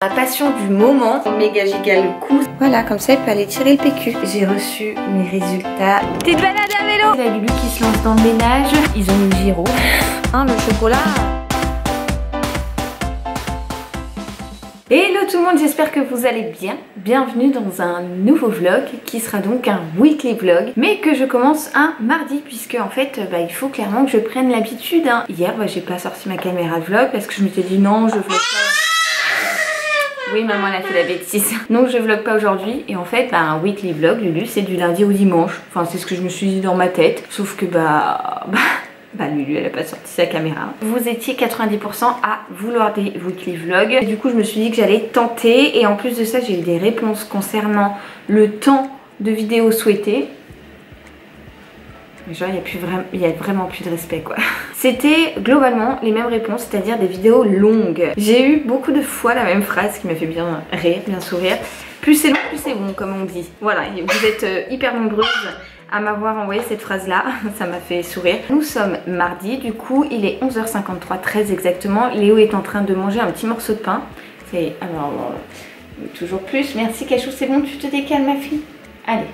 La passion du moment, méga giga le coup. Voilà, comme ça, elle peut aller tirer le PQ. J'ai reçu mes résultats. Petite balade à vélo La Lulu qui se lance dans le ménage. Ils ont mis le giro. Hein, le chocolat Hello tout le monde, j'espère que vous allez bien. Bienvenue dans un nouveau vlog qui sera donc un weekly vlog, mais que je commence un mardi puisque en fait bah, il faut clairement que je prenne l'habitude. Hein. Hier bah, j'ai pas sorti ma caméra de vlog parce que je m'étais dit non je vlog pas. Oui, maman, elle a fait la bêtise. Donc, je vlog pas aujourd'hui. Et en fait, bah, un weekly vlog, Lulu, c'est du lundi au dimanche. Enfin, c'est ce que je me suis dit dans ma tête. Sauf que, bah... bah... Bah Lulu elle a pas sorti sa caméra. Vous étiez 90% à vouloir des weekly vlogs. Du coup je me suis dit que j'allais tenter et en plus de ça j'ai eu des réponses concernant le temps de vidéo souhaité. Genre, il n'y a, vraiment plus de respect quoi. C'était globalement les mêmes réponses, c'est-à-dire des vidéos longues. J'ai eu beaucoup de fois la même phrase qui m'a fait bien rire, bien sourire. Plus c'est long, plus c'est bon, comme on dit. Voilà, vous êtes euh, hyper nombreuses à m'avoir envoyé cette phrase là, ça m'a fait sourire. Nous sommes mardi, du coup il est 11h53, très exactement. Léo est en train de manger un petit morceau de pain. C'est alors euh, toujours plus. Merci Cachou, c'est bon, tu te décales ma fille Allez,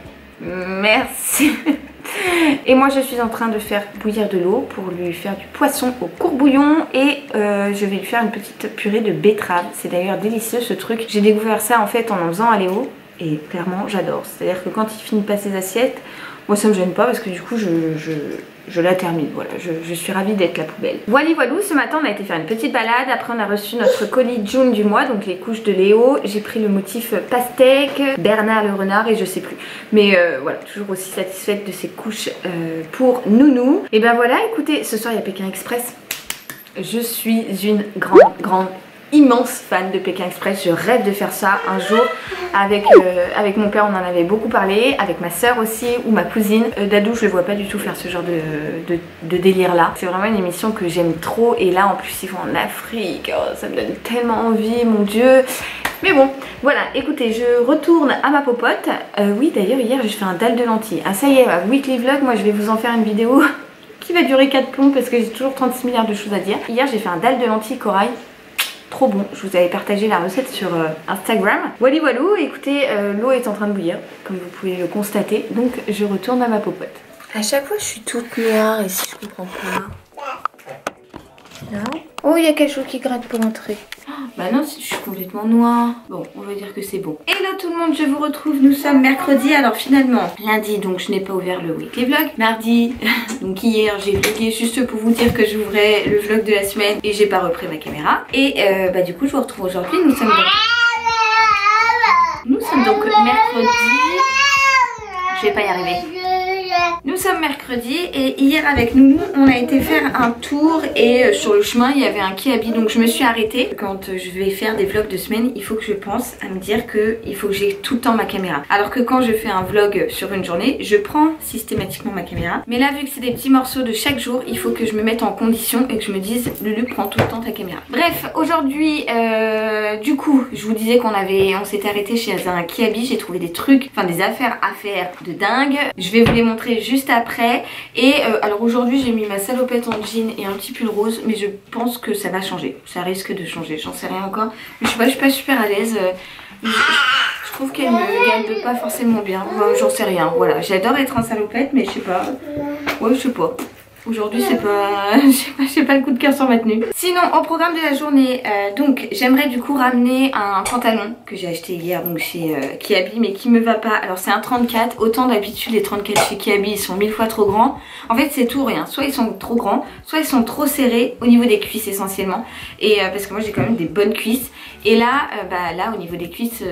merci. Et moi je suis en train de faire bouillir de l'eau pour lui faire du poisson au courbouillon et euh, je vais lui faire une petite purée de betterave. C'est d'ailleurs délicieux ce truc. J'ai découvert ça en fait en en faisant à Léo et clairement j'adore. C'est-à-dire que quand il finit pas ses assiettes, moi ça me gêne pas parce que du coup je, je, la termine, voilà, je, suis ravie d'être la poubelle. Voilà voilou, ce matin on a été faire une petite balade, après on a reçu notre colis June du mois, donc les couches de Léo, j'ai pris le motif pastèque, Bernard le renard et je sais plus. Mais euh, voilà, toujours aussi satisfaite de ces couches euh, pour Nounou. Et ben voilà, écoutez, ce soir il y a Pékin Express. Je suis une grande, grande immense fan de Pékin Express, je rêve de faire ça un jour avec, euh, mon père on en avait beaucoup parlé, avec ma soeur aussi ou ma cousine. Euh, Dadou je le vois pas du tout faire ce genre de, de, délire là. C'est vraiment une émission que j'aime trop et là en plus ils vont en Afrique, oh, ça me donne tellement envie mon dieu. Mais bon, voilà, écoutez, je retourne à ma popote. Euh, oui, d'ailleurs, hier, j'ai fait un dalle de lentilles. Ah, ça y est, weekly vlog, moi, je vais vous en faire une vidéo qui va durer 4 plombs parce que j'ai toujours 36 milliards de choses à dire. Hier, j'ai fait un dalle de lentilles corail trop bon. Je vous avais partagé la recette sur euh, Instagram. Wally walou, écoutez, euh, l'eau est en train de bouillir, comme vous pouvez le constater. Donc je retourne à ma popote. À chaque fois, je suis toute noire ici, je comprends pas. Oh, il y a quelque chose qui gratte pour entrer. Bah non, je suis complètement noire. Bon, on va dire que c'est bon. Hello tout le monde, je vous retrouve. Nous sommes mercredi. Alors finalement, lundi, donc je n'ai pas ouvert le weekly vlog. Mardi, donc hier, j'ai vlogué juste pour vous dire que j'ouvrais le vlog de la semaine et j'ai pas repris ma caméra. Et euh, bah du coup, je vous retrouve aujourd'hui. Nous sommes donc... Nous sommes donc mercredi. Je vais pas y arriver. Nous sommes mercredi et hier avec nous on a été faire un tour et euh, sur le chemin il y avait un kiabi donc je me suis arrêtée. Quand je vais faire des vlogs de semaine il faut que je pense à me dire qu'il faut que j'ai tout le temps ma caméra. Alors que quand je fais un vlog sur une journée je prends systématiquement ma caméra. Mais là vu que c'est des petits morceaux de chaque jour il faut que je me mette en condition et que je me dise Lulu prends tout le temps ta caméra. Bref aujourd'hui euh, du coup je vous disais qu'on avait on s'était arrêté chez un kiabi j'ai trouvé des trucs enfin des affaires à faire de dingue. Je vais vous les montrer juste après. Et euh, alors aujourd'hui j'ai mis ma salopette en jean et un petit pull rose. Mais je pense que ça va changer. Ça risque de changer. J'en sais rien encore. Je sais pas, je suis pas super à l'aise. Euh, je, trouve qu'elle me garde pas forcément bien. J'en sais rien. Voilà. J'adore être en salopette mais je sais pas. Ouais je sais pas. Aujourd'hui c'est pas, je pas, pas le coup de cœur sur ma tenue. Sinon au programme de la journée, euh, donc j'aimerais du coup ramener un pantalon que j'ai acheté hier donc chez euh, Kiabi mais qui me va pas. Alors c'est un 34, autant d'habitude les 34 chez Kiabi ils sont mille fois trop grands. En fait c'est tout rien, soit ils sont trop grands, soit ils sont trop serrés au niveau des cuisses essentiellement. Et euh, parce que moi j'ai quand même des bonnes cuisses. Et là, bah là au niveau des cuisses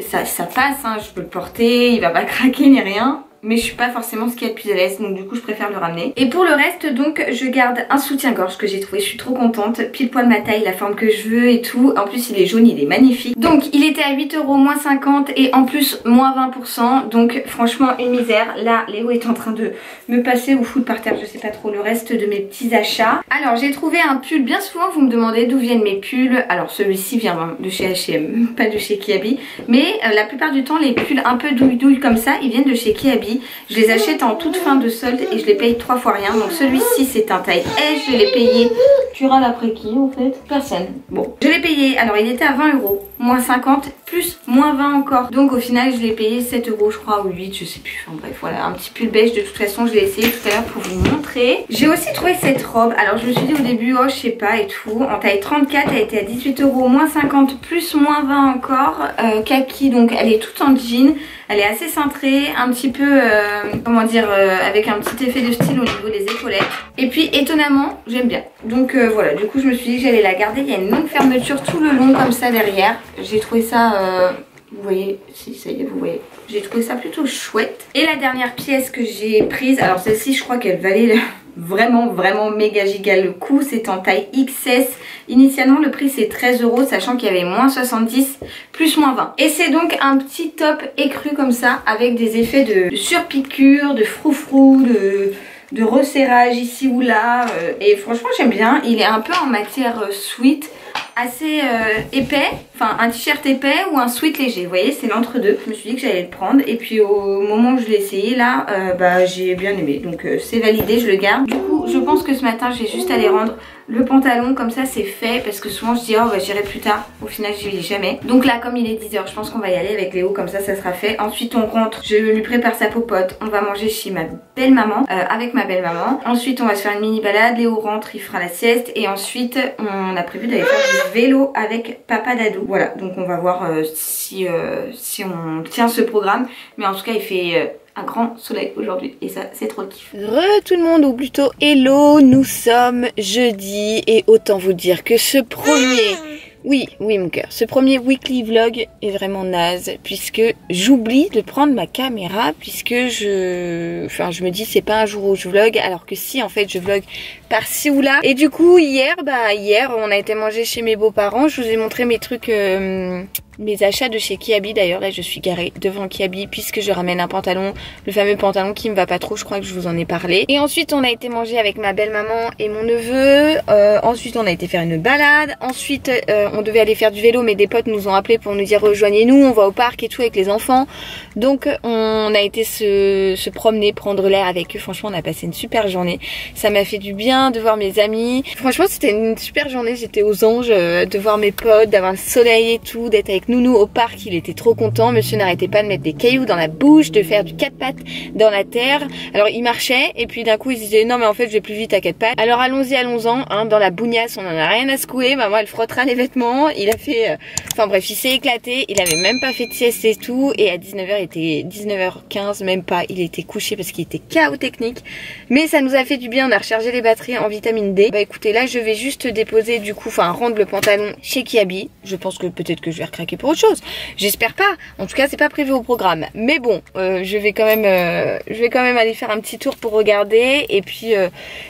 ça, ça passe, hein, je peux le porter, il va pas craquer ni rien mais je suis pas forcément ce qu'il y a de plus à l'aise donc du coup je préfère le ramener. Et pour le reste donc je garde un soutien-gorge que j'ai trouvé, je suis trop contente, pile poil ma taille, la forme que je veux et tout. En plus il est jaune, il est magnifique. Donc il était à 8 euros moins 50 et en plus moins 20% donc franchement une misère. Là Léo est en train de me passer ou foutre par terre, je sais pas trop le reste de mes petits achats. Alors j'ai trouvé un pull, bien souvent vous me demandez d'où viennent mes pulls. Alors celui-ci vient de chez H&M, pas de chez Kiabi. Mais euh, la plupart du temps les pulls un peu douille douille comme ça ils viennent de chez Kiabi Je les achète en toute fin de solde et je les paye trois fois rien. Donc celui-ci c'est un taille S, je l'ai payé. Tu râles après qui en fait? Personne. Bon, je l'ai payé, alors il était à 20 euros, moins 50, plus moins 20 encore. Donc au final je l'ai payé 7 euros je crois ou 8, je sais plus. Enfin bref, voilà, un petit pull beige de toute façon, je l'ai essayé tout à l'heure pour vous montrer. J'ai aussi trouvé cette robe, alors je me suis dit au début, oh je sais pas et tout. En taille 34, elle était à 18 euros, moins 50, plus moins 20 encore. Euh, kaki, donc elle est toute en jean. Elle est assez cintrée, un petit peu, euh, comment dire, euh, avec un petit effet de style au niveau des épaulettes. Et puis étonnamment, j'aime bien. Donc euh, voilà, du coup je me suis dit que j'allais la garder. Il y a une longue fermeture tout le long comme ça derrière. J'ai trouvé ça... vous voyez, si ça y est, vous voyez. J'ai trouvé ça plutôt chouette. Et la dernière pièce que j'ai prise, alors celle-ci je crois qu'elle valait vraiment vraiment méga giga le coup. C'est en taille XS initialement le prix c'est 13 euros sachant qu'il y avait moins 70 plus moins 20 et c'est donc un petit top écru comme ça avec des effets de, surpiqûre de froufrou de de resserrage ici ou là euh, et franchement j'aime bien. Il est un peu en matière euh, sweet assez euh, épais, enfin un t-shirt épais ou un sweat léger, vous voyez c'est l'entre-deux, je me suis dit que j'allais le prendre. Et puis au moment où je l'ai essayé là, bah j'ai bien aimé, donc c'est validé, je le garde. Du coup je pense que ce matin je vais juste aller rendre le pantalon comme ça c'est fait parce que souvent je dis oh bah j'irai plus tard. Au final j'y vais jamais. Donc là comme il est 10h je pense qu'on va y aller avec Léo comme ça ça sera fait. Ensuite on rentre je lui prépare sa popote on va manger chez ma belle maman euh, avec ma belle maman ensuite on va se faire une mini balade Léo rentre il fera la sieste et ensuite on a prévu d'aller faire du vélo avec papa Dadou voilà donc on va voir euh, si, euh, si on tient ce programme. Mais en tout cas il fait un grand soleil aujourd'hui et ça c'est trop kiff. Re tout le monde ou plutôt hello, nous sommes jeudi et autant vous dire que ce premier oui, oui mon cœur. Ce premier weekly vlog est vraiment naze puisque j'oublie de prendre ma caméra puisque je, enfin je me dis c'est pas un jour où je vlog alors que si en fait je vlog par-ci ou là. Et du coup hier, bah hier on a été manger chez mes beaux-parents. Je vous ai montré mes trucs, euh, mes achats de chez Kiabi d'ailleurs. Là je suis garée devant Kiabi puisque je ramène un pantalon, le fameux pantalon qui me va pas trop. Je crois que je vous en ai parlé. Et ensuite on a été manger avec ma belle maman et mon neveu. Euh, ensuite on a été faire une balade. Ensuite euh, on devait aller faire du vélo mais des potes nous ont appelé pour nous dire rejoignez-nous, on va au parc et tout avec les enfants. Donc on a été se, se promener, prendre l'air avec eux. Franchement on a passé une super journée. Ça m'a fait du bien de voir mes amis. Franchement c'était une super journée, j'étais aux anges euh, de voir mes potes, d'avoir le soleil et tout, d'être avec Nounou au parc, il était trop content. Monsieur n'arrêtait pas de mettre des cailloux dans la bouche, de faire du quatre pattes dans la terre. Alors il marchait et puis d'un coup il se disait non mais en fait je vais plus vite à quatre pattes. Alors allons-y, allons-en, hein, dans la bougnasse on en a rien à secouer, maman elle frottera les vêtements. Il a fait, euh, enfin bref il s'est éclaté, il avait même pas fait de sieste et tout et à 19h il était 19h15 même pas, il était couché parce qu'il était chaos technique. Mais ça nous a fait du bien, on a rechargé les batteries en vitamine D. Bah écoutez, là je vais juste déposer du coup, enfin rendre le pantalon chez Kiabi. Je pense que peut-être que je vais recraquer pour autre chose. J'espère pas. En tout cas, c'est pas prévu au programme. Mais bon, euh, je vais quand même, euh, je vais quand même aller faire un petit tour pour regarder. Et puis,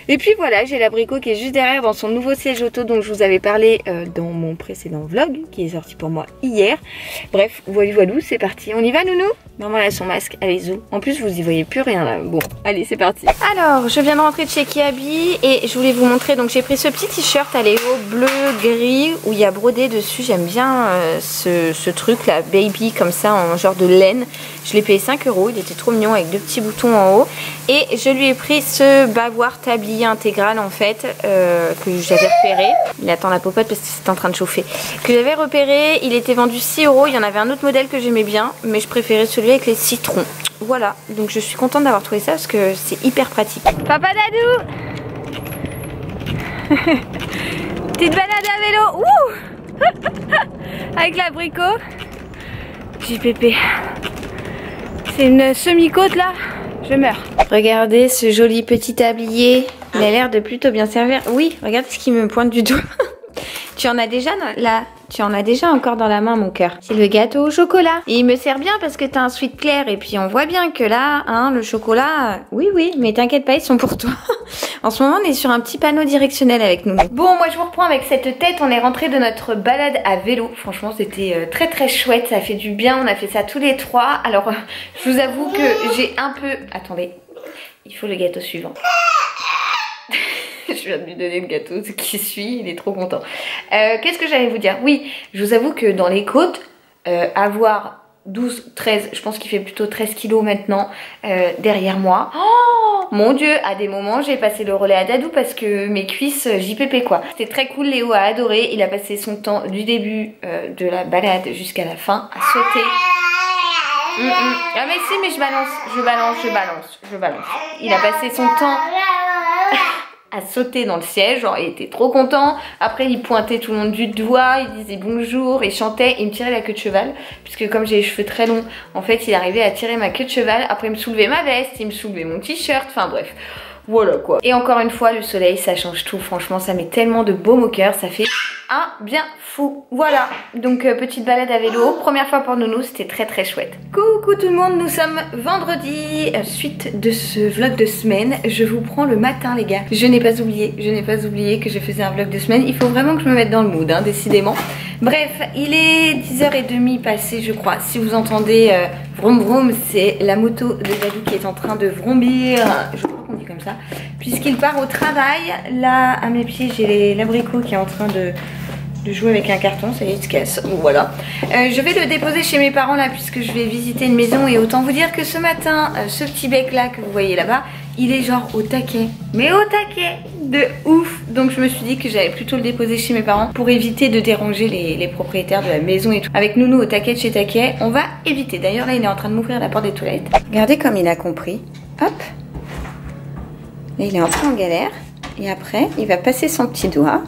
et puis voilà, j'ai l'abricot qui est juste derrière dans son nouveau siège auto dont je vous avais parlé dans mon précédent vlog qui est sorti pour moi hier. Bref, voilà, voilà, c'est parti. On y va, nounou? Maman elle a son masque, allez y En plus, vous y voyez plus rien là. Bon, allez, c'est parti. Alors, je viens de rentrer de chez Kiabi et je voulais vous montrer. Donc, j'ai pris ce petit t-shirt à Léo bleu gris où il y a brodé dessus. J'aime bien euh, ce, truc là, baby, comme ça, en genre de laine. Je l'ai payé 5 euros. Il était trop mignon avec deux petits boutons en haut. Et je lui ai pris ce bavoir tablier intégral en fait euh, que j'avais repéré. Il attend la popote parce que c'est en train de chauffer. Que j'avais repéré. Il était vendu 6 euros. Il y en avait un autre modèle que j'aimais bien, mais je préférais celui avec les citrons. Voilà, donc je suis contente d'avoir trouvé ça parce que c'est hyper pratique. Papa Dadou Petite balade à vélo. Ouh Avec l'abricot JPP C'est une semi-côte là. Je meurs. Regardez ce joli petit tablier. Il a l'air de plutôt bien servir. Oui, regarde ce qui me pointe du doigt Tu en as déjà là tu en as déjà encore dans la main mon cœur. C'est le gâteau au chocolat. Et il me sert bien parce que t'as un sweat clair et puis on voit bien que là, hein, le chocolat, oui oui, mais t'inquiète pas, ils sont pour toi. en ce moment, on est sur un petit panneau directionnel avec nous. Bon, moi je vous reprends avec cette tête, on est rentré de notre balade à vélo. Franchement, c'était euh, très très chouette, ça fait du bien, on a fait ça tous les trois. Alors, je vous avoue que j'ai un peu... Attendez, il faut le gâteau suivant. je viens de lui donner le gâteau qui suit, il est trop content. Euh, qu'est-ce que j'allais vous dire? Oui, je vous avoue que dans les côtes, euh, avoir 12, 13, je pense qu'il fait plutôt 13 kilos maintenant euh, derrière moi. Oh mon dieu, à des moments j'ai passé le relais à Dadou parce que mes cuisses euh, JPP quoi. C'était très cool, Léo a adoré, il a passé son temps du début euh, de la balade jusqu'à la fin à sauter. Mm, mm. Ah mais si mais je balance, je balance, je balance, je balance. Il a passé son temps à sauter dans le siège, genre il était trop content. Après il pointait tout le monde du doigt, il disait bonjour, il chantait, il me tirait la queue de cheval, puisque comme j'ai les cheveux très longs, en fait il arrivait à tirer ma queue de cheval, après il me soulevait ma veste, il me soulevait mon t-shirt, enfin bref. Voilà quoi. Et encore une fois, le soleil, ça change tout. Franchement, ça met tellement de baume au cœur. Ça fait un bien fou. Voilà. Donc, euh, petite balade à vélo. Première fois pour Nounou. C'était très très chouette. Coucou tout le monde. Nous sommes vendredi. Euh, suite de ce vlog de semaine. Je vous prends le matin, les gars. Je n'ai pas oublié. Je n'ai pas oublié que je faisais un vlog de semaine. Il faut vraiment que je me mette dans le mood, hein, décidément. Bref, il est 10h30 passé, je crois. Si vous entendez euh, vroom vroom, c'est la moto de Dadou qui est en train de vrombir. Puisqu'il part au travail. Là, à mes pieds, j'ai l'abricot qui est en train de, jouer avec un carton. Ça y est, il se casse. Voilà. Euh, je vais le déposer chez mes parents là, puisque je vais visiter une maison. Et autant vous dire que ce matin, euh, ce petit bec là que vous voyez là-bas, il est genre au taquet. Mais au taquet de ouf Donc je me suis dit que j'allais plutôt le déposer chez mes parents pour éviter de déranger les, propriétaires de la maison et tout. Avec Nounou au taquet de chez taquet, on va éviter. D'ailleurs là il est en train de m'ouvrir la porte des toilettes. Regardez comme il a compris. Hop il est peu en galère. Et après, il va passer son petit doigt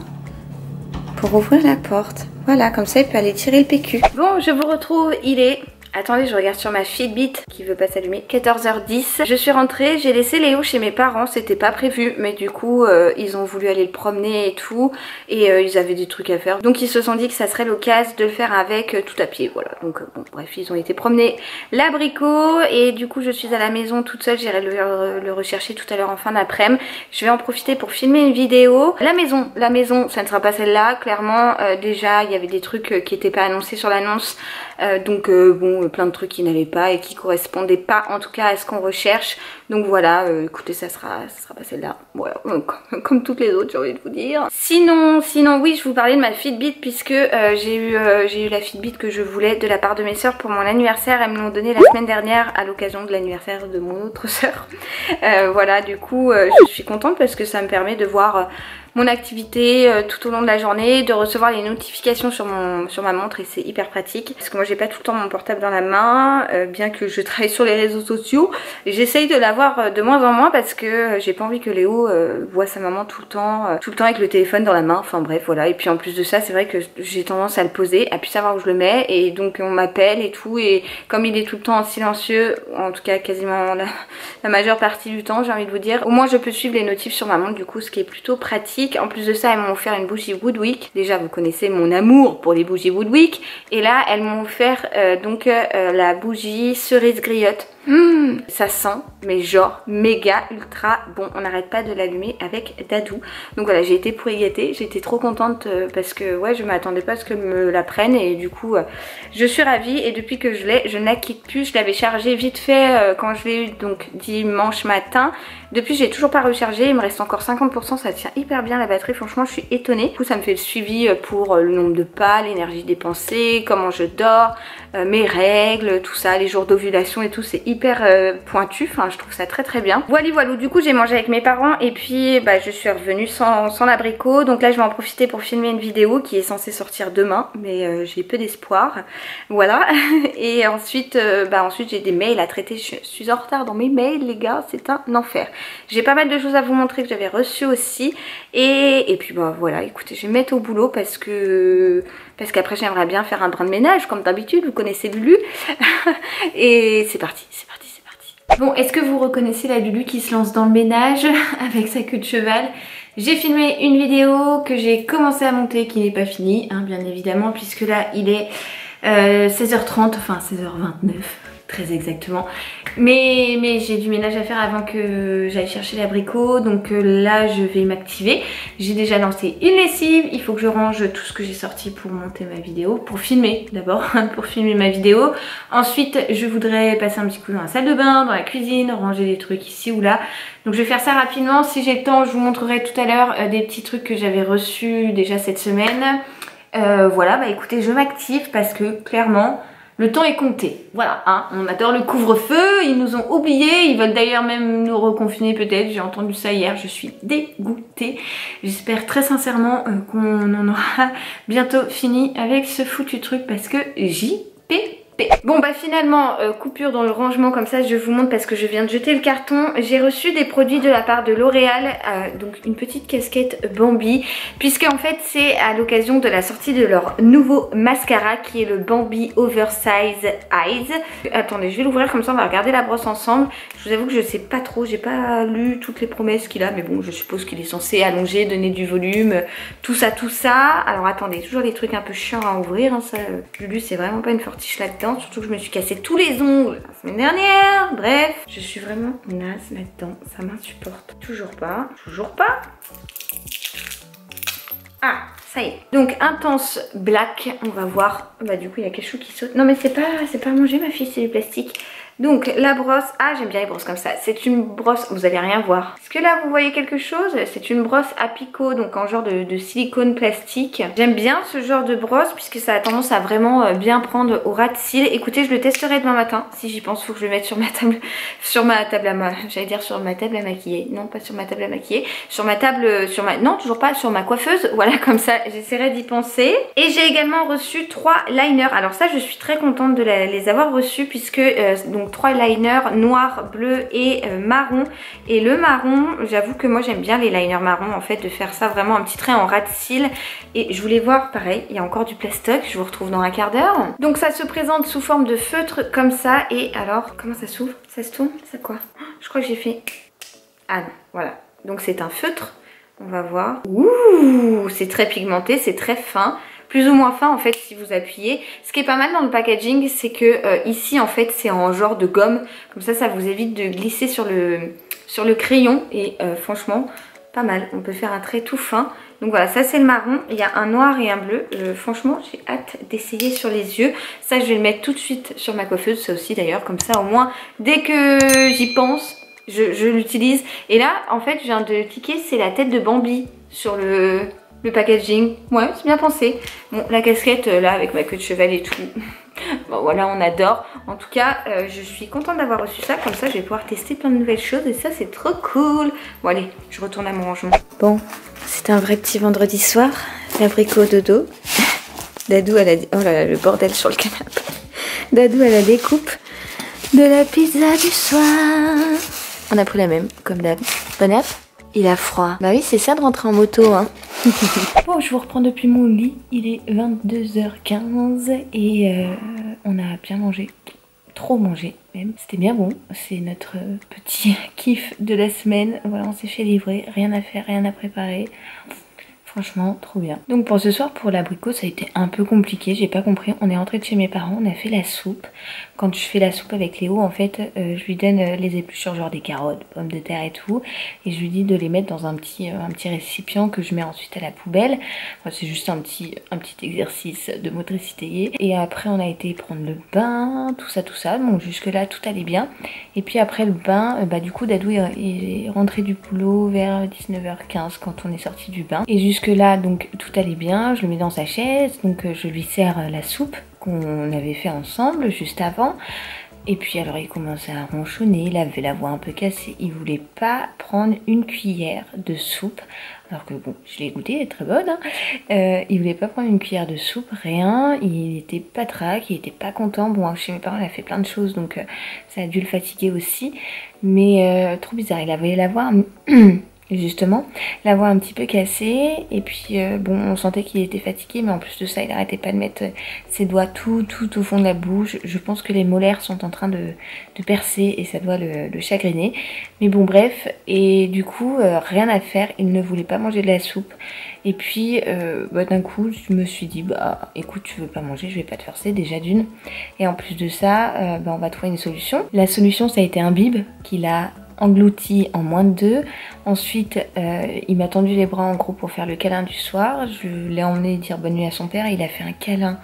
pour ouvrir la porte. Voilà, comme ça, il peut aller tirer le PQ. Bon, je vous retrouve. Il est Attendez, je regarde sur ma Fitbit qui veut pas s'allumer. 14h10. Je suis rentrée, j'ai laissé Léo chez mes parents, c'était pas prévu, mais du coup, euh, ils ont voulu aller le promener et tout, et euh, ils avaient des trucs à faire. Donc ils se sont dit que ça serait l'occasion de le faire avec euh, tout à pied, voilà. Donc bon, bref, ils ont été promener l'abricot, et du coup, je suis à la maison toute seule, j'irai le, le, rechercher tout à l'heure en fin d'après-midi. Je vais en profiter pour filmer une vidéo. La maison, la maison, ça ne sera pas celle-là, clairement. déjà, il y avait des trucs qui n'étaient pas annoncés sur l'annonce, donc bon plein de trucs qui n'allaient pas et qui correspondaient pas en tout cas à ce qu'on recherche. Donc voilà, euh, écoutez, ça sera, ça sera pas celle-là. Voilà, comme, toutes les autres, j'ai envie de vous dire. Sinon, sinon oui, je vous parlais de ma Fitbit puisque euh, j'ai eu, euh, eu la Fitbit que je voulais de la part de mes soeurs pour mon anniversaire. Elles me l'ont donné la semaine dernière à l'occasion de l'anniversaire de mon autre soeur. voilà, du coup, je suis contente parce que ça me permet de voir mon activité euh, tout au long de la journée, de recevoir les notifications sur, mon, sur ma montre et c'est hyper pratique. Parce que moi j'ai pas tout le temps mon portable dans la main, euh, bien que je travaille sur les réseaux sociaux. J'essaye de l'avoir euh, de moins en moins parce que j'ai pas envie que Léo voit sa maman tout le temps, tout le temps avec le téléphone dans la main. Enfin bref voilà. Et puis en plus de ça c'est vrai que j'ai tendance à le poser, à plus savoir où je le mets et donc on m'appelle et tout et comme il est tout le temps en silencieux, en tout cas quasiment la, la majeure partie du temps j'ai envie de vous dire, au moins je peux suivre les notifs sur ma montre du coup ce qui est plutôt pratique. En plus de ça, elles m'ont offert une bougie Woodwick. Déjà, vous connaissez mon amour pour les bougies Woodwick. Et là, elles m'ont offert euh, donc euh, la bougie cerise griotte. Mmh, ça sent, mais genre méga ultra bon. On n'arrête pas de l'allumer avec Dadou. Donc voilà, j'ai été pour. J'étais trop contente euh, parce que ouais, je m'attendais pas à ce qu'elle me la prenne et du coup, je suis ravie. Et depuis que je l'ai, je ne la quitte plus. Je l'avais chargée vite fait quand je l'ai eu donc dimanche matin. Depuis, j'ai toujours pas rechargé. Il me reste encore 50%. Ça tient hyper bien la batterie. Franchement, je suis étonnée. Du coup, ça me fait le suivi euh, pour euh, le nombre de pas, l'énergie dépensée, comment je dors, euh, mes règles, tout ça, les jours d'ovulation et tout. C'est hyper pointu. Enfin, je trouve très très bien. Voilà, voilà. Du coup, j'ai mangé avec mes parents et puis bah, je suis revenue sans, sans l'abricot. Donc là, je vais en profiter pour filmer une vidéo qui est censée sortir demain, mais j'ai peu d'espoir. Voilà. et ensuite, bah, ensuite j'ai des mails à traiter. Je suis en retard dans mes mails, les gars. C'est un enfer. J'ai pas mal de choses à vous montrer que j'avais reçues aussi. Et, et puis bah voilà, écoutez, je vais mettre au boulot parce que parce qu'après j'aimerais bien faire un brin de ménage comme d'habitude, vous connaissez Lulu. et c'est parti, c'est parti. Bon, est-ce que vous reconnaissez la Lulu qui se lance dans le ménage avec sa queue de cheval? J'ai filmé une vidéo que j'ai commencé à monter qui n'est pas finie, hein, bien évidemment, puisque là il est 16h30, euh, enfin 16h29 très exactement. Mais, mais j'ai du ménage à faire avant que j'aille chercher l'abricot. Donc euh, là, je vais m'activer. J'ai déjà lancé une lessive. Il faut que je range tout ce que j'ai sorti pour monter ma vidéo. Pour filmer d'abord, pour filmer ma vidéo. Ensuite, je voudrais passer un petit coup dans la salle de bain, dans la cuisine, ranger des trucs ici ou là. Donc je vais faire ça rapidement. Si j'ai le temps, je vous montrerai tout à l'heure euh, des petits trucs que j'avais reçus déjà cette semaine. Euh, voilà, bah écoutez, je m'active parce que clairement le temps est compté. Voilà, hein, on adore le couvre-feu, ils nous ont oubliés, ils veulent d'ailleurs même nous reconfiner peut-être, j'ai entendu ça hier, je suis dégoûtée. J'espère très sincèrement euh, qu'on en aura bientôt fini avec ce foutu truc parce que j'y Bon bah finalement, euh, coupure dans le rangement comme ça, je vous montre parce que je viens de jeter le carton. J'ai reçu des produits de la part de L'Oréal, euh, donc une petite casquette Bambi, puisque en fait c'est à l'occasion de la sortie de leur nouveau mascara qui est le Bambi Oversize Eyes. Attendez, je vais l'ouvrir comme ça, on va regarder la brosse ensemble. Je vous avoue que je sais pas trop, j'ai pas lu toutes les promesses qu'il a, mais bon je suppose qu'il est censé allonger, donner du volume, tout ça, tout ça. Alors attendez, toujours des trucs un peu chiants à ouvrir, hein, ça, Lulu c'est vraiment pas une fortiche là-dedans. Surtout que je me suis cassé tous les ongles la semaine dernière. Bref, je suis vraiment naze là-dedans. Ça m'insupporte. Toujours pas. Toujours pas. Ah, ça y est. Donc intense black, on va voir. Bah du coup il y a quelque chose qui saute. Non mais c'est pas c'est pas à manger ma fille, c'est du plastique. Donc la brosse, ah j'aime bien les brosses comme ça, c'est une brosse, vous allez rien voir. Est-ce que là vous voyez quelque chose? C'est une brosse à picot, donc en genre de, silicone plastique. J'aime bien ce genre de brosse puisque ça a tendance à vraiment euh, bien prendre au ras de cils. Écoutez, je le testerai demain matin, si j'y pense, faut que je le mette sur ma table, sur ma table à ma, j'allais dire sur ma table à maquiller, non pas sur ma table à maquiller, sur ma table, sur ma, non toujours pas, sur ma coiffeuse, voilà comme ça, j'essaierai d'y penser. Et j'ai également reçu trois liners, alors ça je suis très contente de les avoir reçus puisque euh, donc trois liners noir, bleu et euh, marron. Et le marron, j'avoue que moi j'aime bien les liners marron en fait, de faire ça vraiment un petit trait en ras de cils. Et je voulais voir, pareil, il y a encore du plastoc, je vous retrouve dans un quart d'heure. Donc ça se présente sous forme de feutre comme ça. Et alors, comment ça s'ouvre? Ça se tourne? C'est quoi? Je crois que j'ai fait... Ah non, voilà. Donc c'est un feutre. On va voir. Ouh, c'est très pigmenté, c'est très fin plus ou moins fin en fait si vous appuyez. Ce qui est pas mal dans le packaging c'est que euh, ici en fait c'est en genre de gomme. Comme ça ça vous évite de glisser sur le, crayon et euh, franchement pas mal. On peut faire un trait tout fin. Donc voilà, ça c'est le marron. Il y a un noir et un bleu. Euh, franchement, j'ai hâte d'essayer sur les yeux. Ça, je vais le mettre tout de suite sur ma coiffeuse. Ça aussi d'ailleurs, comme ça au moins, dès que j'y pense, je, je l'utilise. Et là, en fait, je viens de cliquer, c'est la tête de Bambi sur le, le packaging, ouais, c'est bien pensé. Bon, la casquette, euh, là, avec ma queue de cheval et tout. bon, voilà, on adore. En tout cas, euh, je suis contente d'avoir reçu ça. Comme ça, je vais pouvoir tester plein de nouvelles choses. Et ça, c'est trop cool. Bon, allez, je retourne à mon rangement. Bon, c'est un vrai petit vendredi soir. L'abricot dodo. Dadou, elle a... Oh là là, le bordel sur le canapé. Dadou, elle a découpe de la pizza du soir. On a pris la même, comme d'hab. Bonne app il a froid. Bah oui, c'est ça de rentrer en moto, hein. bon, je vous reprends depuis mon lit. Il est 22h15 et euh, on a bien mangé. Trop mangé même. C'était bien bon. C'est notre petit kiff de la semaine. Voilà, on s'est fait livrer. Rien à faire, rien à préparer. Franchement, trop bien. Donc pour ce soir, pour l'abricot, ça a été un peu compliqué. J'ai pas compris. On est rentré de chez mes parents, on a fait la soupe. Quand je fais la soupe avec Léo, en fait, euh, je lui donne euh, les épluchures, genre des carottes, pommes de terre et tout. Et je lui dis de les mettre dans un petit, euh, un petit récipient que je mets ensuite à la poubelle. c'est juste un petit, un petit exercice de motricité. Et après, on a été prendre le bain, tout ça, tout ça. Donc jusque là, tout allait bien. Et puis après le bain, bah du coup, Dadou est rentré du boulot vers 19h15 quand on est sorti du bain. Et jusque là, donc tout allait bien. Je le mets dans sa chaise, donc je lui sers la soupe qu'on avait fait ensemble juste avant. Et puis alors il commençait à ronchonner, il avait la voix un peu cassée, il voulait pas prendre une cuillère de soupe, alors que bon, je l'ai goûté, elle est très bonne, hein. euh, il voulait pas prendre une cuillère de soupe, rien, il était pas trac, il était pas content, bon chez mes parents il a fait plein de choses donc euh, ça a dû le fatiguer aussi, mais euh, trop bizarre, il avait la voix justement la voix un petit peu cassée et puis euh, bon on sentait qu'il était fatigué mais en plus de ça il arrêtait pas de mettre ses doigts tout tout au fond de la bouche. Je pense que les molaires sont en train de, percer et ça doit le, chagriner. Mais bon bref et du coup euh, rien à faire il ne voulait pas manger de la soupe. Et puis euh, bah, d'un coup je me suis dit bah écoute tu veux pas manger je vais pas te forcer déjà d'une. Et en plus de ça bah, on va trouver une solution. La solution ça a été un bib qu'il a englouti en moins de deux. Ensuite, euh, il m'a tendu les bras en gros pour faire le câlin du soir. Je l'ai emmené dire bonne nuit à son père. Il a fait un câlin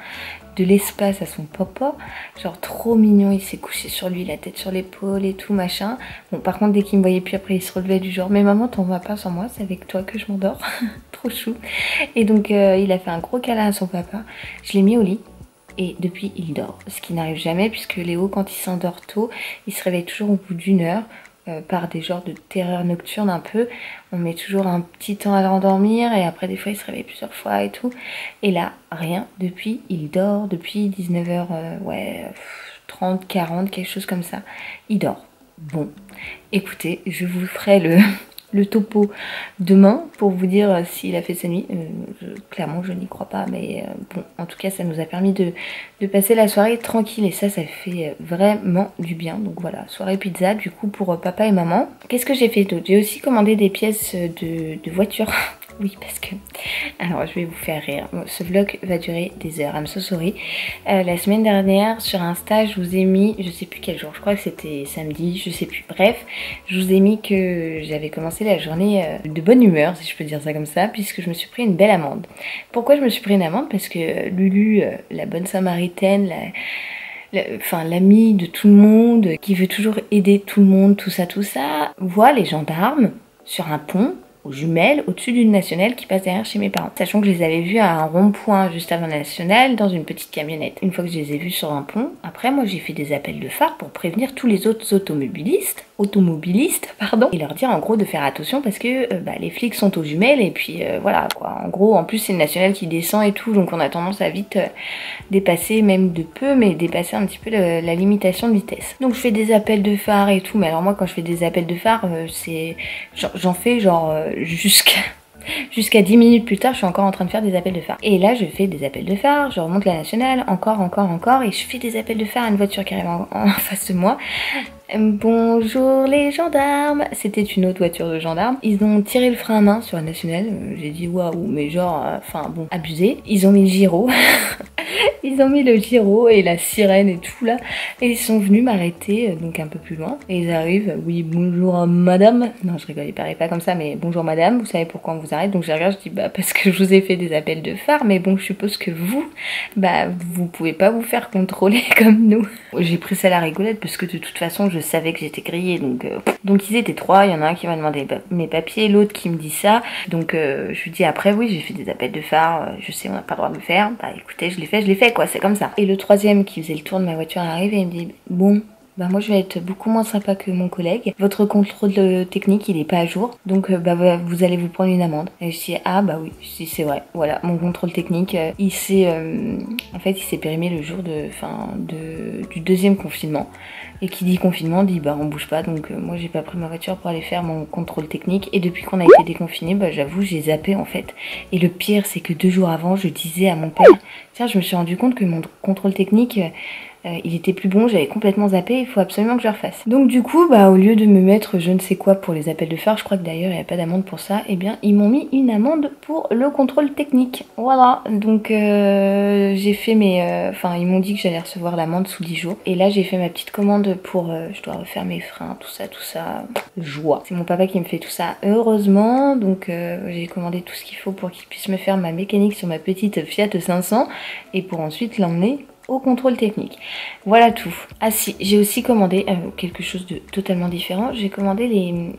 de l'espace à son papa. Genre trop mignon, il s'est couché sur lui, la tête sur l'épaule et tout, machin. Bon, par contre, dès qu'il me voyait plus après, il se relevait du genre, mais maman, t'en vas pas sans moi, c'est avec toi que je m'endors. trop chou. Et donc, euh, il a fait un gros câlin à son papa. Je l'ai mis au lit. et depuis il dort. Ce qui n'arrive jamais puisque Léo quand il s'endort tôt, il se réveille toujours au bout d'une heure. Euh, par des genres de terreur nocturne un peu. On met toujours un petit temps à l'endormir et après des fois il se réveille plusieurs fois et tout. Et là, rien. Depuis, il dort. Depuis 19h, euh, ouais, 30, 40, quelque chose comme ça. Il dort. Bon, écoutez, je vous ferai le, le topo demain pour vous dire euh, s'il a fait sa nuit. Euh, clairement, je n'y crois pas, mais euh, bon, en tout cas, ça nous a permis de, passer la soirée tranquille et ça, ça fait vraiment du bien. Donc voilà, soirée pizza du coup pour papa et maman. Qu'est-ce que j'ai fait d'autre? J'ai aussi commandé des pièces de, de voiture Oui, parce que... Alors, je vais vous faire rire. ce vlog va durer des heures. I'm so sorry. Euh, la semaine dernière, sur Insta, je vous ai mis... Je sais plus quel jour. Je crois que c'était samedi. Je sais plus. Bref, je vous ai mis que j'avais commencé la journée euh, de bonne humeur, si je peux dire ça comme ça, puisque je me suis pris une belle amende. Pourquoi je me suis pris une amende? Parce que Lulu, euh, la bonne samaritaine, la enfin l'amie de tout le monde, qui veut toujours aider tout le monde, tout ça, tout ça, voit les gendarmes sur un pont aux jumelles au-dessus d'une nationale qui passe derrière chez mes parents. Sachant que je les avais vus à un rond-point juste avant la nationale dans une petite camionnette. Une fois que je les ai vus sur un pont, après moi j'ai fait des appels de phare pour prévenir tous les autres automobilistes, automobilistes pardon, et leur dire en gros de faire attention parce que euh, bah, les flics sont aux jumelles et puis euh, voilà quoi. En gros en plus c'est une nationale qui descend et tout donc on a tendance à vite euh, dépasser même de peu mais dépasser un petit peu la limitation de vitesse. Donc je fais des appels de phare et tout mais alors moi quand je fais des appels de phare c'est j'en fais genre jusqu'à Jusqu'à 10 minutes plus tard, je suis encore en train de faire des appels de phare. Et là, je fais des appels de phare, je remonte la nationale, encore, encore, encore, et je fais des appels de phare à une voiture qui arrive en face de moi. Bonjour les gendarmes C'était une autre voiture de gendarmes. Ils ont tiré le frein à main sur la nationale. J'ai dit waouh, mais genre, euh, enfin bon, abusé. Ils ont mis le gyro. ils ont mis le gyro et la sirène et tout là. Et ils sont venus m'arrêter, euh, donc un peu plus loin. Et ils arrivent, oui, bonjour madame. Non, je rigole, ils paraît pas comme ça, mais bonjour madame, vous savez pourquoi on vous arrête? Donc je regarde, je dis bah parce que je vous ai fait des appels de phare, mais bon, je suppose que vous, bah vous pouvez pas vous faire contrôler comme nous. J'ai pris ça à la rigolette parce que de toute façon, je savais que j'étais grillée. Donc, euh, donc ils étaient trois. Il y en a un qui m'a demandé mes papiers, l'autre qui me dit ça. Donc euh, je lui dis après, oui, j'ai fait des appels de phare. Euh, je sais, on n'a pas le droit de le faire. Bah écoutez, je l'ai fait, je l'ai fait quoi. C'est comme ça. Et le troisième qui faisait le tour de ma voiture arrive et il me dit bon, bah moi je vais être beaucoup moins sympa que mon collègue. Votre contrôle technique il est pas à jour, donc bah vous allez vous prendre une amende. Et je dis ah bah oui, c'est vrai. Voilà, mon contrôle technique, il s'est en fait il s'est périmé le jour de fin de du deuxième confinement. Et qui dit confinement dit bah on bouge pas donc euh, moi j'ai pas pris ma voiture pour aller faire mon contrôle technique et depuis qu'on a été déconfiné bah j'avoue j'ai zappé en fait. Et le pire c'est que deux jours avant je disais à mon père tiens je me suis rendu compte que mon contrôle technique euh, il était plus bon, j'avais complètement zappé, il faut absolument que je refasse. Donc du coup, bah au lieu de me mettre je ne sais quoi pour les appels de phare, je crois que d'ailleurs il n'y a pas d'amende pour ça, et eh bien ils m'ont mis une amende pour le contrôle technique. Voilà, donc euh, j'ai fait mes... Euh, enfin ils m'ont dit que j'allais recevoir l'amende sous 10 jours, et là j'ai fait ma petite commande pour... je dois refaire mes freins, tout ça, tout ça. Joie. C'est mon papa qui me fait tout ça, heureusement, donc j'ai commandé tout ce qu'il faut pour qu'il puisse me faire ma mécanique sur ma petite Fiat 500, et pour ensuite l'emmener au contrôle technique. Voilà tout. Ah si, j'ai aussi commandé euh, quelque chose de totalement différent. J'ai commandé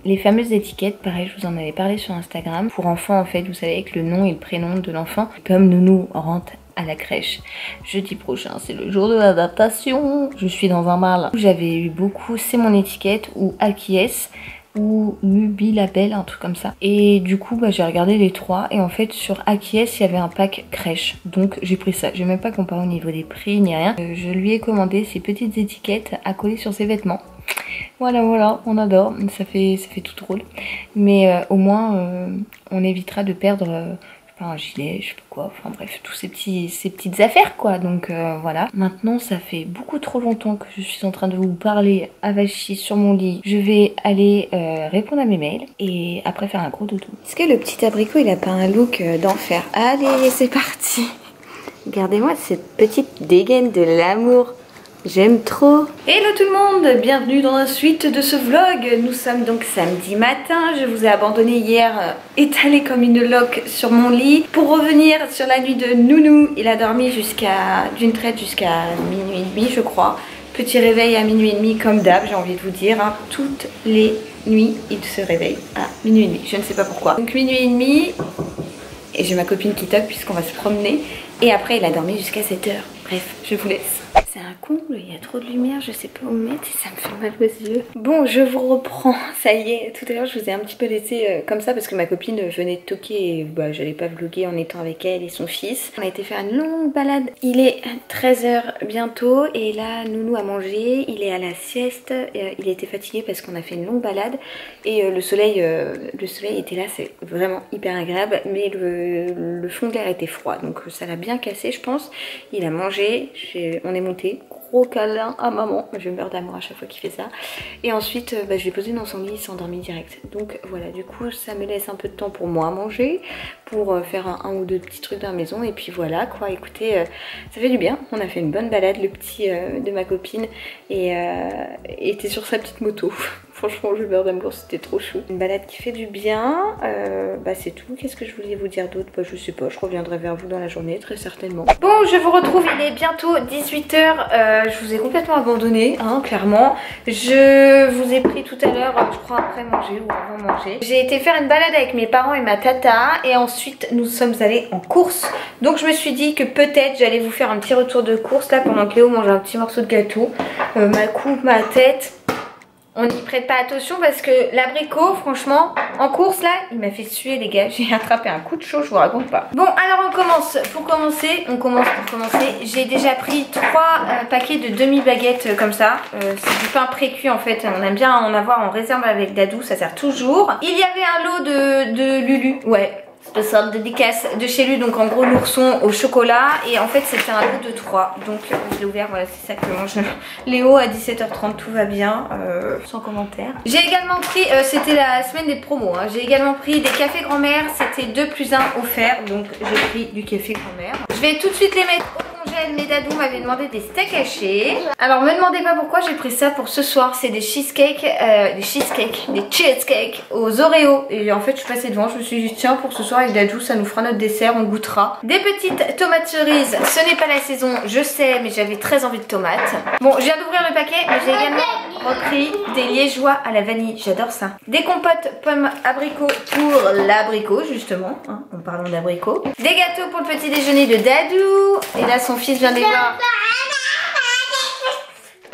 les, fameuses étiquettes, pareil, je vous en avais parlé sur Instagram. Pour enfants, en fait, vous savez, avec le nom et le prénom de l'enfant, comme Nounou rentre à la crèche jeudi prochain. C'est le jour de l'adaptation. Je suis dans un mal. J'avais eu beaucoup, c'est mon étiquette ou acquiesce ou Mubi Label, un truc comme ça. Et du coup, bah, j'ai regardé les trois et en fait sur Akies, il y avait un pack crèche. Donc j'ai pris ça. J'ai même pas comparé au niveau des prix ni rien. Euh, je lui ai commandé ces petites étiquettes à coller sur ses vêtements. Voilà, voilà, on adore. Ça fait, ça fait tout drôle. Mais euh, au moins, euh, on évitera de perdre un gilet, je sais pas quoi, enfin bref, tous ces, petits, ces petites affaires quoi, donc euh, voilà. Maintenant ça fait beaucoup trop longtemps que je suis en train de vous parler avachi sur mon lit. Je vais aller euh, répondre à mes mails et après faire un gros doudou. Est-ce que le petit abricot il a pas un look euh, d'enfer? Allez, c'est parti Regardez-moi cette petite dégaine de l'amour J'aime trop Hello tout le monde, bienvenue dans la suite de ce vlog. Nous sommes donc samedi matin, je vous ai abandonné hier euh, étalé comme une loque sur mon lit. Pour revenir sur la nuit de Nounou, il a dormi jusqu'à d'une traite jusqu'à minuit et demi je crois. Petit réveil à minuit et demi comme d'hab j'ai envie de vous dire. Hein. Toutes les nuits il se réveille à minuit et demi, je ne sais pas pourquoi. Donc minuit et demi et j'ai ma copine qui toque puisqu'on va se promener. Et après il a dormi jusqu'à 7 heures. Bref, je vous laisse. C'est un comble, il y a trop de lumière, je sais pas où mettre et ça me fait mal aux yeux. Bon, je vous reprends, ça y est, tout à l'heure je vous ai un petit peu laissé euh, comme ça parce que ma copine venait de toquer et bah, j'allais pas vlogger en étant avec elle et son fils. On a été faire une longue balade, il est 13h bientôt et là Nounou a mangé, il est à la sieste, euh, il était fatigué parce qu'on a fait une longue balade et euh, le soleil le soleil était là, c'est vraiment hyper agréable mais le, le fond de l'air était froid donc ça l'a bien cassé je pense. Il a mangé, on est में थी। Gros câlin à maman. Je meurs d'amour à chaque fois qu'il fait ça. Et ensuite, euh, bah, je l'ai posé dans son lit, il s'est direct. Donc voilà, du coup, ça me laisse un peu de temps pour moi à manger, pour euh, faire un, ou deux petits trucs dans la maison. Et puis voilà, quoi, écoutez, euh, ça fait du bien. On a fait une bonne balade, le petit de ma copine, et était sur sa petite moto. Franchement, je meurs d'amour, c'était trop chou. Une balade qui fait du bien. Euh, bah, c'est tout. Qu'est-ce que je voulais vous dire d'autre? Bah, Je sais pas, je reviendrai vers vous dans la journée, très certainement. Bon, je vous retrouve, il est bientôt 18h. Euh, je vous ai complètement abandonné, hein, clairement. Je vous ai pris tout à l'heure, je crois, après manger ou avant manger. J'ai été faire une balade avec mes parents et ma tata. Et ensuite, nous sommes allés en course. Donc, je me suis dit que peut-être j'allais vous faire un petit retour de course là pendant que Léo mange un petit morceau de gâteau. Euh, ma coupe, ma tête on n'y prête pas attention parce que l'abricot, franchement, en course là, il m'a fait suer les gars. J'ai attrapé un coup de chaud, je vous raconte pas. Bon, alors on commence. Pour commencer, on commence pour commencer. J'ai déjà pris trois euh, paquets de demi-baguettes euh, comme ça. Euh, c'est du pain pré-cuit en fait. On aime bien en avoir en réserve avec Dadou, ça sert toujours. Il y avait un lot de, de Lulu. Ouais, de dédicace de chez lui, donc en gros l'ourson au chocolat. Et en fait c'était un lot de 3. Donc je l'ai ouvert, voilà c'est ça que mange Léo à 17h30, tout va bien, euh, sans commentaire. J'ai également pris, euh, c'était la semaine des promos, hein. j'ai également pris des cafés grand-mère, c'était 2 plus 1 offert. Donc j'ai pris du café grand-mère. Je vais tout de suite les mettre mes dadous m'avaient demandé des steaks hachés. Alors me demandez pas pourquoi j'ai pris ça pour ce soir. C'est des cheesecakes, euh, des cheesecakes, des cheesecakes aux Oreos. Et en fait je suis passée devant, je me suis dit tiens pour ce soir avec dadou ça nous fera notre dessert, on goûtera. Des petites tomates cerises, ce n'est pas la saison, je sais mais j'avais très envie de tomates. Bon je viens d'ouvrir le paquet mais j'ai également repris des liégeois à la vanille, j'adore ça. Des compotes pommes abricots pour l'abricot justement, hein, en parlant d'abricot. Des gâteaux pour le petit déjeuner de Dadou. Et là son fils vient de voir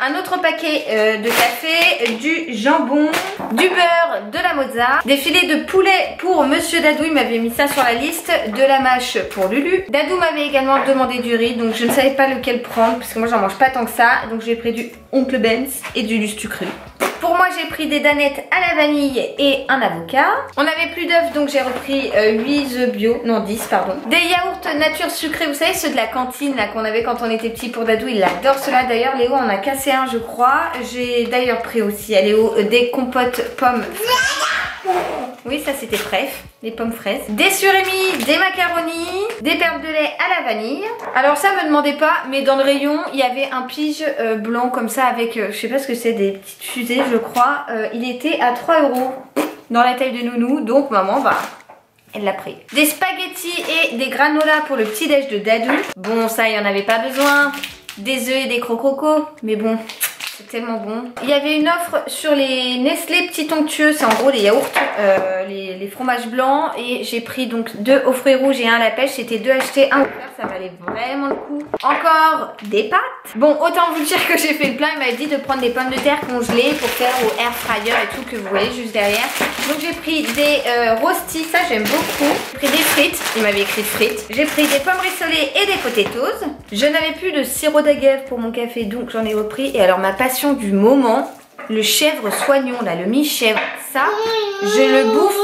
un autre paquet euh, de café, du jambon, du beurre, de la mozza, des filets de poulet pour Monsieur Dadou, il m'avait mis ça sur la liste, de la mâche pour Lulu. Dadou m'avait également demandé du riz, donc je ne savais pas lequel prendre, parce que moi j'en mange pas tant que ça, donc j'ai pris du Oncle Benz et du Lustu cru. Pour moi, j'ai pris des danettes à la vanille et un avocat. On n'avait plus d'œufs, donc j'ai repris 8 euh, œufs bio. Non, 10, pardon. Des yaourts nature sucrés, vous savez, ceux de la cantine là qu'on avait quand on était petit pour Dadou. Il adore cela d'ailleurs. Léo en a cassé un, je crois. J'ai d'ailleurs pris aussi à Léo euh, des compotes pommes. Oui, ça c'était bref, les pommes fraises. Des surémis, des macaronis, des perles de lait à la vanille. Alors ça, me demandez pas, mais dans le rayon, il y avait un pige euh, blanc comme ça avec, euh, je sais pas ce que c'est, des petites fusées, je crois. Euh, il était à 3 euros dans la taille de nounou, donc maman, bah, elle l'a pris. Des spaghettis et des granolas pour le petit déj de Dadou. Bon, ça, il y en avait pas besoin. Des œufs et des crococos, mais bon, tellement bon. Il y avait une offre sur les Nestlé Petits Onctueux, c'est en gros les yaourts, euh, les, fromages blancs. Et j'ai pris donc deux au fruits rouges et un à la pêche. C'était deux achetés, un offert, ça valait vraiment le coup. Encore des pâtes. Bon, autant vous dire que j'ai fait le plein. Il m'a dit de prendre des pommes de terre congelées pour faire au air fryer et tout que vous voyez juste derrière. Donc j'ai pris des euh, ça j'aime beaucoup. J'ai pris des frites, il m'avait écrit frites. J'ai pris des pommes rissolées et des potatoes. Je n'avais plus de sirop d'agave pour mon café, donc j'en ai repris. Et alors ma du moment, le chèvre soignon, là, le mi-chèvre, ça, je le bouffe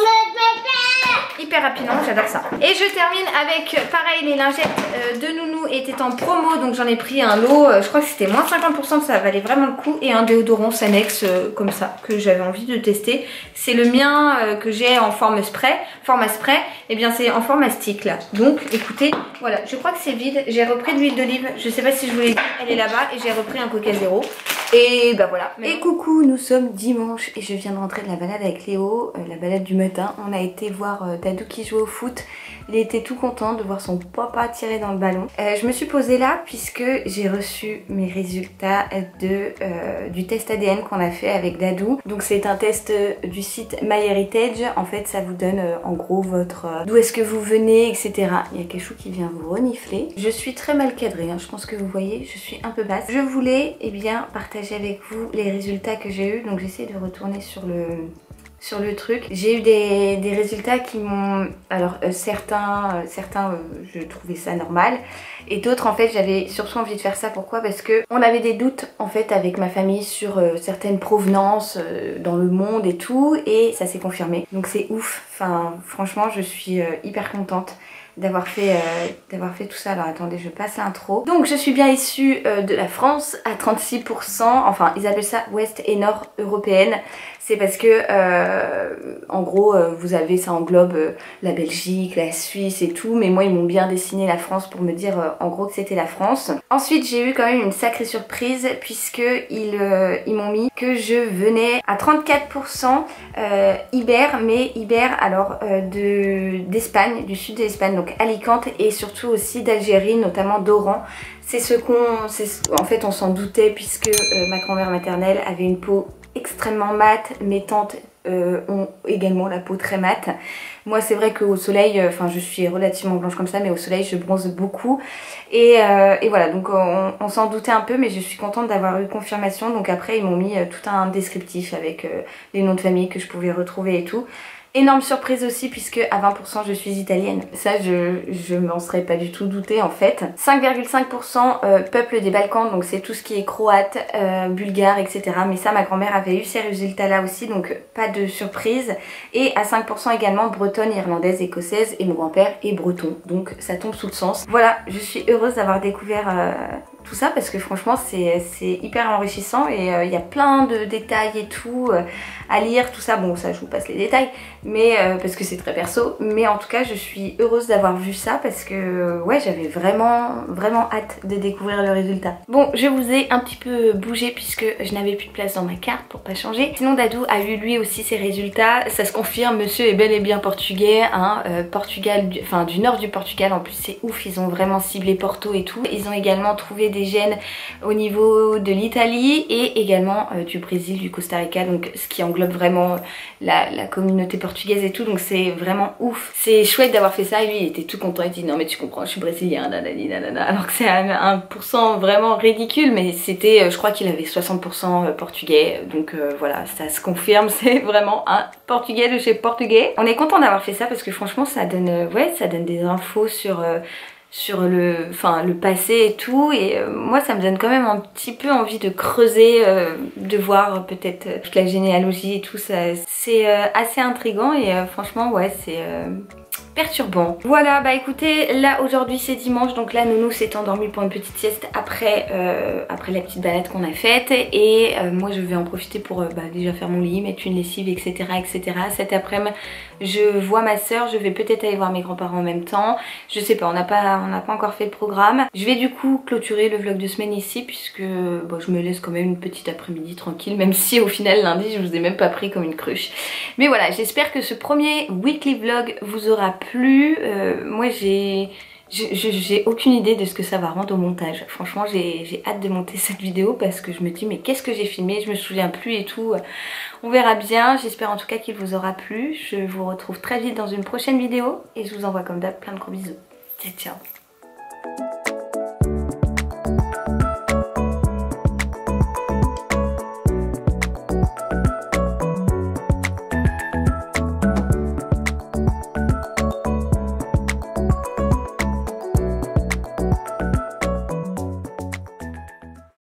hyper rapidement, j'adore ça. Et je termine avec, pareil, les lingettes euh, de Nounou étaient en promo, donc j'en ai pris un lot, euh, je crois que c'était moins 50%, ça valait vraiment le coup, et un déodorant Sanex euh, comme ça, que j'avais envie de tester. C'est le mien que j'ai en forme spray, format spray, et eh bien c'est en forme stick là. Donc écoutez, voilà, je crois que c'est vide, j'ai repris de l'huile d'olive, je sais pas si je vous l'ai dit, elle est là-bas, et j'ai repris un coca zéro. Et bah voilà. Et coucou, nous sommes dimanche et je viens de rentrer de la balade avec Léo, la balade du matin. On a été voir Dadou qui joue au foot. Il était tout content de voir son papa tirer dans le ballon. Euh, je me suis posée là puisque j'ai reçu mes résultats de, euh, du test ADN qu'on a fait avec Dadou. Donc c'est un test du site MyHeritage. En fait ça vous donne en gros votre d'où est-ce que vous venez, etc. Il y a chose qui vient vous renifler. Je suis très mal cadrée, hein. je pense que vous voyez, je suis un peu basse. Je voulais eh bien, partager avec vous les résultats que j'ai eu. Donc j'essaie de retourner sur le sur le truc. J'ai eu des, résultats qui m'ont... Alors euh, certains, euh, certains euh, je trouvais ça normal et d'autres en fait j'avais surtout envie de faire ça. Pourquoi? Parce que on avait des doutes en fait avec ma famille sur certaines provenances dans le monde et tout et ça s'est confirmé. Donc c'est ouf. Enfin franchement je suis hyper contente d'avoir fait, d'avoir fait tout ça. Alors attendez, je passe l'intro. Donc je suis bien issue de la France à 36%. Enfin, ils appellent ça Ouest et Nord européenne c'est parce que euh, en gros euh, vous avez ça englobe euh, la Belgique, la Suisse et tout mais moi ils m'ont bien dessiné la France pour me dire en gros que c'était la France. Ensuite j'ai eu quand même une sacrée surprise puisque ils, ils m'ont mis que je venais à 34% Iber mais Iber alors de d'Espagne, du sud de l'Espagne donc Alicante et surtout aussi d'Algérie notamment d'Oran. C'est ce qu'on... En fait on s'en doutait puisque ma grand-mère maternelle avait une peau extrêmement mate. Mes tantes euh, ont également la peau très mate. Moi c'est vrai qu'au soleil, euh, enfin je suis relativement blanche comme ça, mais au soleil je bronze beaucoup. Et, euh, voilà, donc on, s'en doutait un peu, mais je suis contente d'avoir eu confirmation. Donc après ils m'ont mis tout un descriptif avec les noms de famille que je pouvais retrouver et tout. Énorme surprise aussi puisque à 20% je suis italienne. Ça je, je m'en serais pas du tout douté en fait. 5,5% euh, peuple des Balkans donc c'est tout ce qui est croate, euh, bulgare etc. Mais ça ma grand-mère avait eu ces résultats là aussi donc pas de surprise. Et à 5% également bretonne, irlandaise, écossaise et mon grand-père est breton donc ça tombe sous le sens. Voilà je suis heureuse d'avoir découvert euh, tout ça parce que franchement c'est hyper enrichissant et il y a plein de détails et tout à lire tout ça. Bon ça je vous passe les détails mais euh, parce que c'est très perso. Mais en tout cas je suis heureuse d'avoir vu ça parce que ouais j'avais vraiment vraiment hâte de découvrir le résultat. Bon je vous ai un petit peu bougé puisque je n'avais plus de place dans ma carte pour pas changer. Sinon Dadou a eu lui aussi ses résultats. Ça se confirme monsieur est bel et bien portugais hein, euh, Portugal enfin du nord du Portugal. En plus c'est ouf. Ils ont vraiment ciblé Porto et tout. Ils ont également trouvé des gènes au niveau de l'Italie et également euh, du Brésil du Costa Rica donc ce qui englobe vraiment la, la communauté portugaise et tout donc c'est vraiment ouf. C'est chouette d'avoir fait ça et lui il était tout content, il dit non mais tu comprends je suis brésilien nanana alors que c'est un, pourcent vraiment ridicule mais c'était euh, je crois qu'il avait 60% euh, portugais donc euh, voilà ça se confirme c'est vraiment un portugais de chez portugais. On est content d'avoir fait ça parce que franchement ça donne ouais ça donne des infos sur sur le, enfin, le passé et tout et euh, moi ça me donne quand même un petit peu envie de creuser, euh, de voir peut-être euh, toute la généalogie et tout ça. C'est assez intrigant et franchement ouais c'est perturbant. Voilà, bah écoutez, là aujourd'hui c'est dimanche, donc là Nounou s'est endormie pour une petite sieste après, euh, après la petite balade qu'on a faite. Et euh, moi je vais en profiter pour euh, bah, déjà faire mon lit, mettre une lessive, etc. etc. Cet après-midi, je vois ma soeur, je vais peut-être aller voir mes grands-parents en même temps. Je sais pas, on n'a pas, on pas encore fait de programme. Je vais du coup clôturer le vlog de semaine ici, puisque bon, je me laisse quand même une petite après-midi tranquille, même si au final lundi je vous ai même pas pris comme une cruche. Mais voilà, j'espère que ce premier weekly vlog vous aura plu plus. Euh, moi j'ai j'ai aucune idée de ce que ça va rendre au montage. Franchement, j'ai hâte de monter cette vidéo parce que je me dis mais qu'est-ce que j'ai filmé? Je me souviens plus et tout. On verra bien. J'espère en tout cas qu'il vous aura plu. Je vous retrouve très vite dans une prochaine vidéo et je vous envoie comme d'hab plein de gros bisous. Ciao ciao